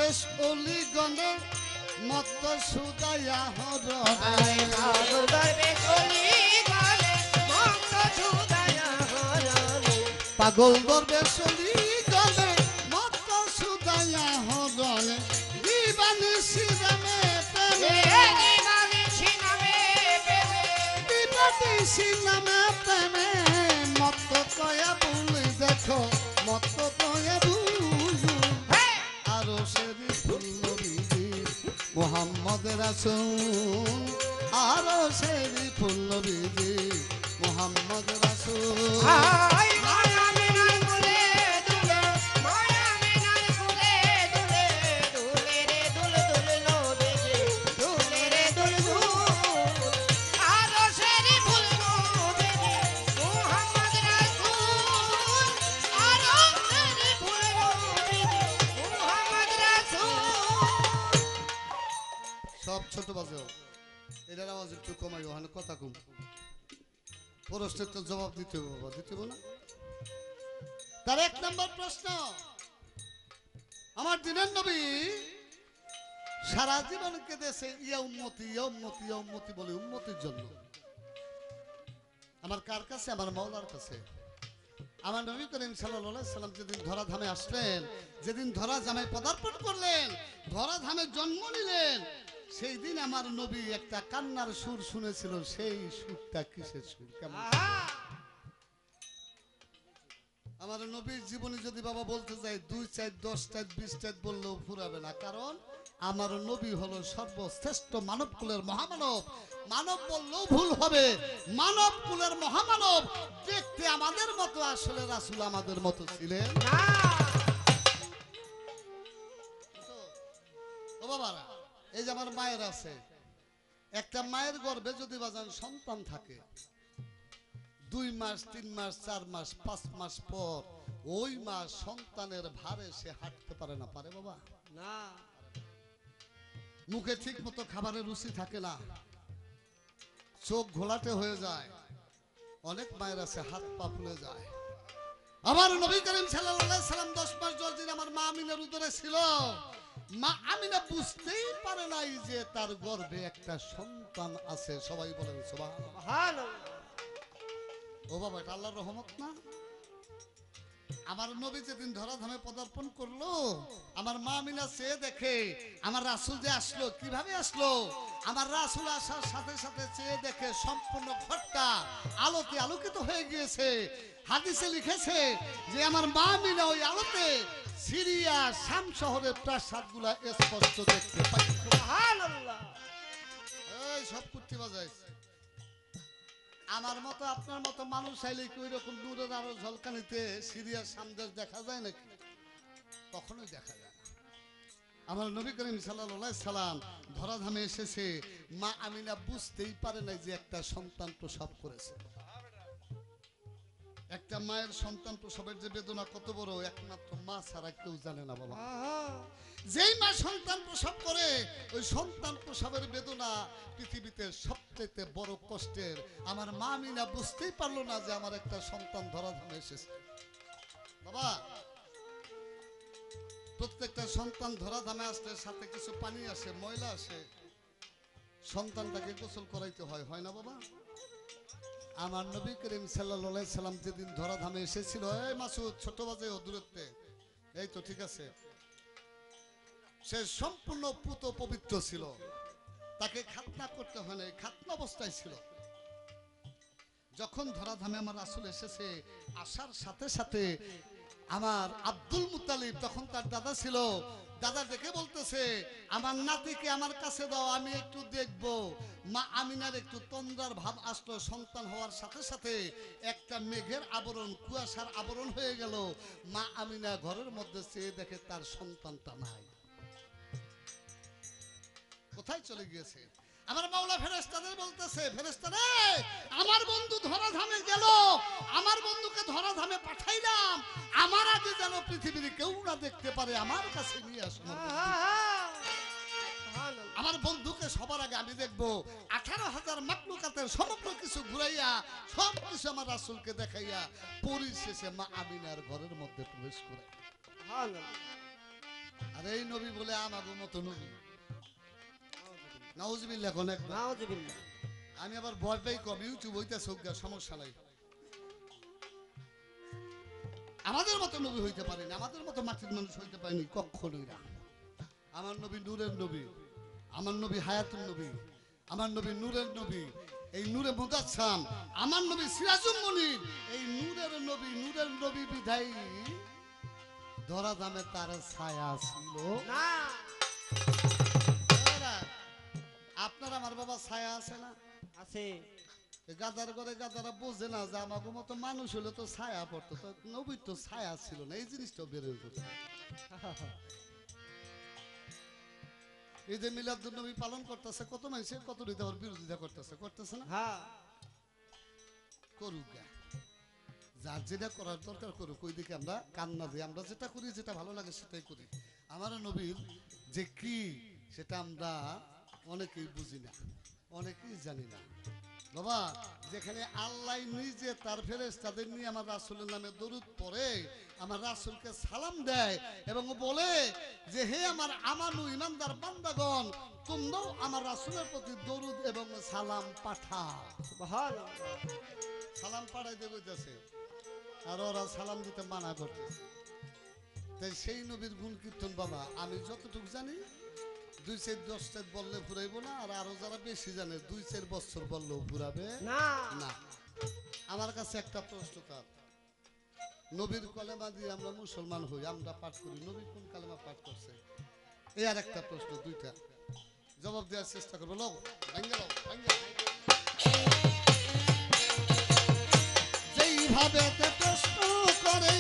দরবেশ অলি গন্ধে মত সুদায়া হর পাগল দরবে মোহাম্মদ রাসূল আরও সেরি জীবন ইয়া উন্মতি ইয়া উন্মতি ইয়া উন্মতি বলে উন্মতির জন্য। আমার কার কাছে? আমার মাওলার কাছে। আমার নবী করিম সাল্লাম যেদিন ধরা ধামে আসলেন যেদিন ধরা ধামে পদার্পণ করলেন ধরা ধামে জন্ম নিলেন সেই দিন আমার নবী একটা কান্নার সুর শুনেছিল সেই সুরটা কিসের সুর? কেমন আমার নবীর জীবনে যদি বাবা বলতে যাই দুই চার দশ চার বিশ চার বললেও ফুরাবে না। কারণ আমার নবী হলো সর্বশ্রেষ্ঠ মানব কুলের মহামানব। মানব বললেও ভুল হবে। মানব কুলের মহামানব দেখতে আমাদের মতো আসলে রাসুল আমাদের মতো ছিলেন। ও বাবারা এই যে আমার মায়ের আছে। একটা মায়ের গর্ভে যদি বাজান সন্তান থাকে দুই মাস তিন মাস চার মাস পাঁচ মাস পর ওই মাস সন্তানের ভারে সে হাঁটতে পারে না। পারে বাবা? না। মুখে ঠিক মতো খাবারের রুচি থাকে না। চোখ ঘোলাটে হয়ে যায়। অনেক মায়ের আছে হাত পা ফুলে যায়। আমার নবী করিম সাল্লাম দশ মাস দশ দিন আমার মা আমিনার উদরে ছিল। মা আমিনা বুঝতেই পারে নাই যে তার গর্ভে একটা সন্তান আছে। সবাই বলেন ভালো ও বাবা এটা আল্লাহর রহমত না? আমার নবী যেদিন ধরাধামে পদার্পণ করল, আমার মা মিনা সে দেখে, আমার রাসুল যে আসলো, কীভাবে আসলো? আমার রাসুল আসার সাথে সাথে চেয়ে দেখে সম্পূর্ণ ঘরটা আলোতে আলোকিত হয়ে গিয়েছে। হাদিসে লিখেছে যে আমার মা মিনা ওই আলোতে সিরিয়া, শাম শহরের প্রাসাদগুলা স্পষ্ট দেখতে পাই সব কুর্তি বাজাই আমার মতো, আপনার মতো মানুষ চাইলে কি ওই রকম দূরের আরও ঝলকানিতে সিরিয়ার সামদেশ দেখা যায় নাকি? কখনোই দেখা যায় না। আমার নবী করিম সাল্লাহ সাল্লাম ধরাধামে এসেছে, মা আমিনা বুঝতেই পারে না যে একটা সন্তান প্রসব করেছে। একটা মায়ের সন্তান প্রসবের যে বেদনা কত বড়, একমাত্র মা ছাড়া কেউ জানে না বাবা। যেই মা সন্তান প্রসব করে, ওই সন্তান প্রসবের বেদনা পৃথিবীতে সবচেয়ে বড় কষ্টের। আমার মা মিনা বুঝতেই পারল না যে আমার একটা সন্তান ধরাধামে এসেছে। বাবা, প্রত্যেকটা সন্তান ধরাধামে আসলে সাথে কিছু পানি আসে, ময়লা আসে। সন্তানটাকে গোসল করাইতে হয় হয় না বাবা? আমার নবী করিম সাল্লাহ সাল্লাম যেদিন ধরাধামে এসেছিল, এই মাসুদ, ছোট বাজে ও দূরত্বে। এই তো ঠিক আছে। সে সম্পূর্ণ পুত পবিত্র ছিল। তাকে খাতনা করতে হয় না খাতনা অবস্থায় ছিল। যখন ধরাধামে আমার আসল এসেছে, আসার সাথে সাথে আমার আব্দুল মুতালিব তখন তার দাদা ছিল। দাদা দেখে বলতেছে, আমার নাতিকে আমার কাছে দাও, আমি একটু দেখব। মা আমিনার একটু তন্দ্রার ভাব আসলো, সন্তান হওয়ার সাথে সাথে একটা মেঘের আবরণ, কুয়াশার আবরণ হয়ে গেল। মা আমিনা ঘরের মধ্যে চেয়ে দেখে তার সন্তানটা নাই। কোথায় চলে গিয়েছে? আমার মাওলা ফেরেস্তাদের বলতেছে ফেরেস্তারে আমার বন্ধু ধরাধামে গেল। আমার বন্ধুকে ধরা ধামে পাঠাইলাম। আমার আগে যেন পৃথিবীর কেউ না দেখতে পারে আমার কাছে নিয়ে আসো আমার বন্ধুকে। আমার সবার আগে আমি দেখব। আঠারো হাজার মাকলুকাতের সমগ্র কিছু ঘুরাইয়া সব কিছু আমার রাসুলকে দেখাইয়া পরিশেষে মা আমিনার ঘরের মধ্যে প্রবেশ করে। আর এই নবী বলে আমাগো মতো নবী। নাউজবিল্লাহ কোন আমি আবার ভয় পাই কম ইউটিউব হইতে সৌজ্ঞা সমস্যা নাই। আমাদের মতো নবী হইতে পারেনি আমাদের মতো মাটির মানুষ হইতে পারেনি কখনোই না আমার নবী নূরের নবী আমার নবী হায়াতুল নবী আমার নবী নূরের নবী এই নূরে মুদাচ্ছাম আমার নবী সিরাজুল মনির এই নূরের নবী নূরের নবী বিধায়ী। ধরা দামে তার ছায়া ছিল। না। আপনার আমার বাবা ছায়া আছে না? আছে। গাদার করে গাদারা বোঝে না যে আমাকে মতো মানুষ হলে তো ছায়া পড়তো। তো নবীর তো ছায়া ছিল না এই জিনিসটাও বেড়ে উঠতো এই যে মিলাদ নবী পালন করতেছে কত মানুষের কত রীতি আবার বিরোধিতা করতেছে করতেছে না? হ্যাঁ। করুক যার যেটা করার দরকার করুক ওই দিকে আমরা কান্না দিই। আমরা যেটা করি যেটা ভালো লাগে সেটাই করি। আমার নবীর যে কি সেটা আমরা অনেকেই বুঝি না, অনেকেই জানি না। বাবা, যেখানে আল্লাহ নিজে তার ফেরেস তাদের নিয়ে আমার রাসুলের নামে দরুদ পড়ে, আমার রাসুলকে সালাম দেয় এবং বলে যে, হে আমার আমানু ইমানদার বান্দাগণ, তোমরাও আমার রাসুলের প্রতি দরুদ এবং সালাম পাঠা সালাম দেবে কইতেছে, আর ওরা সালাম দিতে মানা করতেছে। তাই সেই নবীর গুণ কীর্তন বাবা, আমি যতটুকু জানি দুই চার দশ চার বললে ফুরাইব না আর আরও যারা বেশি জানে দুই চার বছর বললেও ফুরাবে না। না। আমার কাছে একটা প্রশ্ন তার নবীর কলেমা দিয়ে আমরা মুসলমান হই আমরা পাঠ করি নবী কোন কালেমা পাঠ করছে? এই আর একটা প্রশ্ন দুইটা। জবাব দেওয়ার চেষ্টা করব। লোক। যেইভাবে প্রশ্ন করে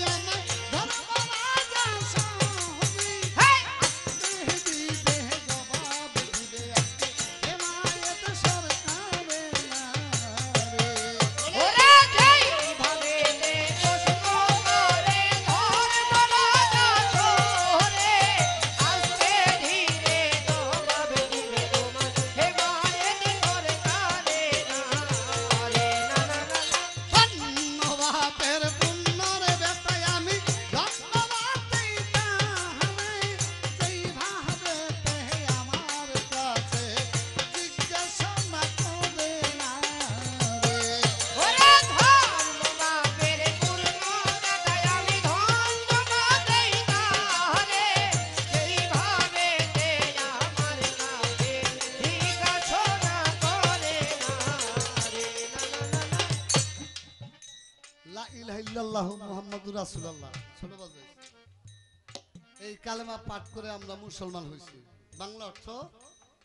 এই কালেমা পাঠ করে আমরা মুসলমান হয়েছি। বাংলা অর্থ,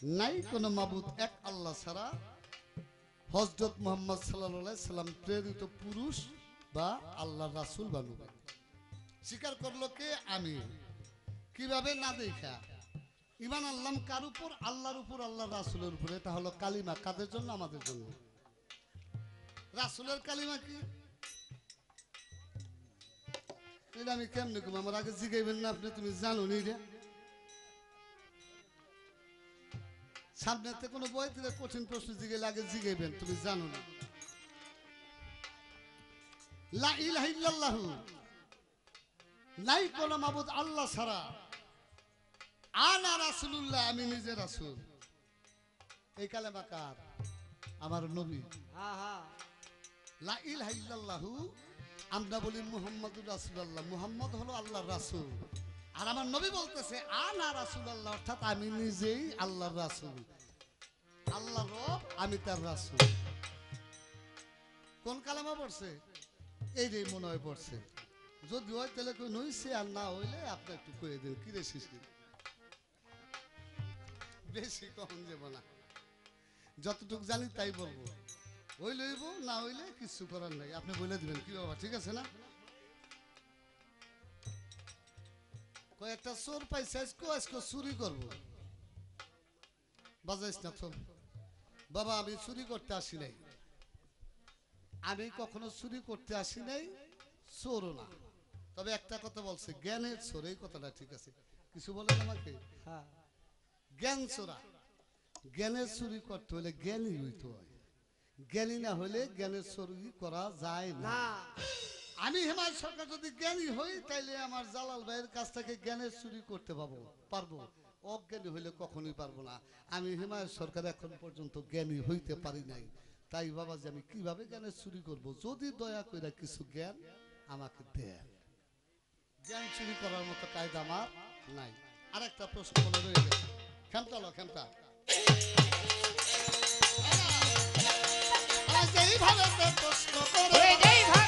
নাই মাবুদ এক আল্লাহ ছাড়া। হজরত মোহাম্মদ সাল্লাম প্রেরিত পুরুষ বা আল্লাহ রাসূল বা স্বীকার করল কে? আমি কীভাবে? না দেখা। ইমান আল্লাহ কার উপর? আল্লাহর উপর আল্লাহ রাসুলের উপর। এটা কালিমা। কাদের জন্য? আমাদের জন্য। রাসূলের কালিমা কি? এটা আমি কেমনে কম আমার আগে জিগাইবেন না আপনি তুমি জানো নি রে সামনেতে কোনো বই কঠিন প্রশ্ন জিগাইলে আগে জিগাইবেন তুমি জানো না। লা ইলাহা ইল্লাল্লাহু। নাই কোনো মাবুদ আল্লাহ ছাড়া। আনা রাসূলুল্লাহ আমি নিজে রাসূল। এই কালেমা কার? আমার নবী। হ্যাঁ হ্যাঁ। লা ইলাহা ইল্লাল্লাহু। আমরা বলি মুহাম্মাদুর রাসূলুল্লাহ, মুহাম্মদ হলো আল্লাহর রাসূল। আর আমার নবী বলতেছে, আনা রাসূলুল্লাহ, অর্থাৎ আমি নিজেই আল্লাহর রাসূল। আল্লাহ রব, আমি তার রাসূল। কোন কালামা পড়ছে? এই রে মনে হয় পড়ছে। যদি হয় তাহলে কেউ নইছে আর না হইলে আপনি একটু কয়ে দিন, কি রে শিশু? বেশি কম যাব না? যতটুকু জানি তাই বলব। ওই লইব না হইলে কিছু করার নাই। আপনি বলে দিবেন কি বাবা ঠিক আছে না? কয়েকটা চোর পাইছে আজকে আজকে চুরি করব। বাজাইস না তো বাবা আমি চুরি করতে আসি নাই। আমি কখনো চুরি করতে আসি নাই চোরও না। তবে একটা কথা বলছে জ্ঞানের চোর এই কথাটা ঠিক আছে। কিছু বলেন আমাকে? হ্যাঁ। জ্ঞান চোরা। জ্ঞানের চুরি করতে হলে জ্ঞানই হইতে হয়। জ্ঞানী না হলে জ্ঞানের চুরি করা যায় না। আমি হেমায় সরকার যদি জ্ঞানী হই তাইলে আমার জালাল ভাইয়ের কাছ থেকে জ্ঞানের চুরি করতে পাবো পারব। অজ্ঞানী হইলে কখনোই পারব না। আমি হিমায়ত সরকার এখন পর্যন্ত জ্ঞানী হইতে পারি নাই। তাই বাবা যে আমি কীভাবে জ্ঞানের চুরি করব? যদি দয়া করে কিছু জ্ঞান আমাকে দেন। জ্ঞান চুরি করার মতো কায়দা আমার নাই। আর একটা প্রশ্ন মনে রয়ে গেছে। খেমটা লো খেমটা আজ এইভাবে তো প্রশ্ন করে এই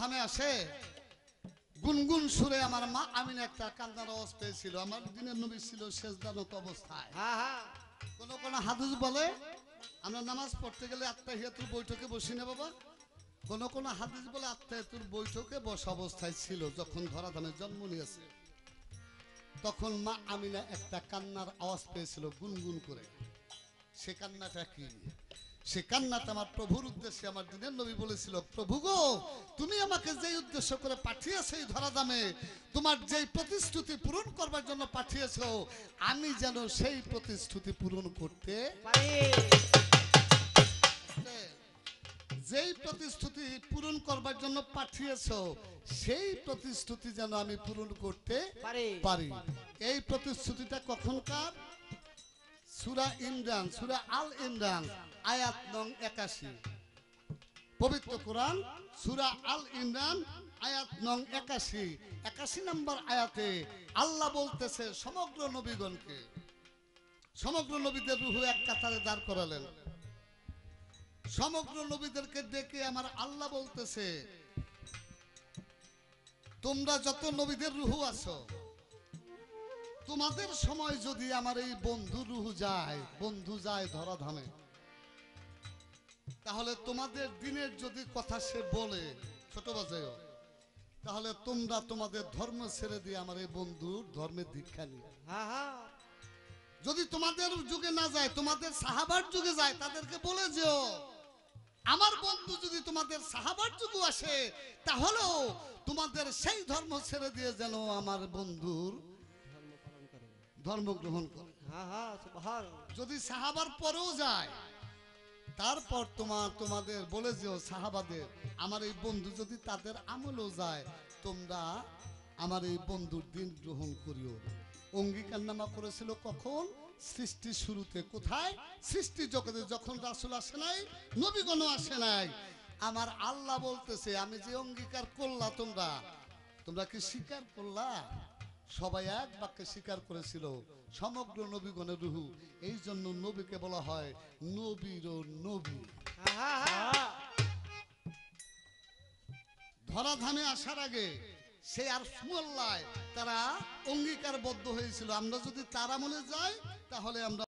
ধরাধামে আসে গুনগুন সুরে আমার মা আমিন একটা কান্নার আওয়াজ পেয়েছিল। আমার দিনের নবী ছিল শেষদানত অবস্থায়। কোন কোন হাদিস বলে আমরা নামাজ পড়তে গেলে আত্মাহিয়াতুর বৈঠকে বসি না বাবা? কোন কোন হাদিস বলে আত্মাহিয়াতুর বৈঠকে বসা অবস্থায় ছিল যখন ধরাধামে জন্ম নিয়েছে। তখন মা আমিনা একটা কান্নার আওয়াজ পেয়েছিল গুনগুন করে। সে কান্নাটা কি? সে কান্নাটা আমার প্রভুর উদ্দেশ্যে আমার দিনের নবী বলেছিল প্রভু গো তুমি আমাকে যেই উদ্দেশ্য করে পাঠিয়েছো এই ধরাধামে তোমার যেই প্রতিশ্রুতি পূরণ করবার জন্য পাঠিয়েছো আমি যেন সেই প্রতিশ্রুতি পূরণ করতে যেই প্রতিশ্রুতি পূরণ করবার জন্য পাঠিয়েছো সেই প্রতিশ্রুতি যেন আমি পূরণ করতে। পারি। এই প্রতিশ্রুতিটা কখনকার সুরা ইমরান, সুরা আল ইমরান, আয়াত নং একাশি। পবিত্র কোরআন, সুরা আল ইমরান, আয়াত নং একাশি। একাশি নম্বর আয়াতে আল্লাহ বলতেছে, সমগ্র নবীগণকে, সমগ্র নবীদের রুহু এক কাতারে দাঁড় করালেন। সমগ্র নবীদেরকে ডেকে আমার আল্লাহ বলতেছে, তোমরা যত নবীদের রুহু আছো তোমাদের সময় যদি আমার এই বন্ধু রুহু যায় বন্ধু যায় ধরা ধরাধামে তাহলে তোমাদের দিনের যদি কথা সে বলে ছোট বাজায়ও তাহলে তোমরা তোমাদের ধর্ম ছেড়ে দিয়ে আমার এই বন্ধুর ধর্মের দীক্ষা নিয়ে হ্যাঁ হ্যাঁ। যদি তোমাদের যুগে না যায় তোমাদের সাহাবার যুগে যায় তাদেরকে বলে যেও আমার বন্ধু যদি তোমাদের সাহাবার যুগে আসে তাহলেও তোমাদের সেই ধর্ম ছেড়ে দিয়ে যেন আমার বন্ধুর ধর্ম গ্রহণ করে। হ্যাঁ হ্যাঁ যদি সাহাবার পরেও যায় তারপর তোমার তোমাদের বলে যেও সাহাবাদের আমার এই বন্ধু যদি তাদের আমলেও যায় তোমরা আমার এই বন্ধুর দিন গ্রহণ করিও। অঙ্গীকার নামা করেছিল কখন? সৃষ্টি শুরুতে। কোথায়? সৃষ্টি জগতে যখন রাসুল আসে নাই নবীগণ আসে নাই। আমার আল্লাহ বলতেছে আমি যে অঙ্গীকার করলা তোমরা তোমরা কি স্বীকার করলা? সবাই এক বাক্যে স্বীকার করেছিল, সমগ্র নবীগণের রুহু। এই জন্য নবীকে বলা হয় নবীর নবী। ধরাধামে আসার আগে সে আর সুমল্লায় তারা অঙ্গীকারবদ্ধ হয়েছিল। আমরা যদি তার আমলে যাই, তাহলে আমরা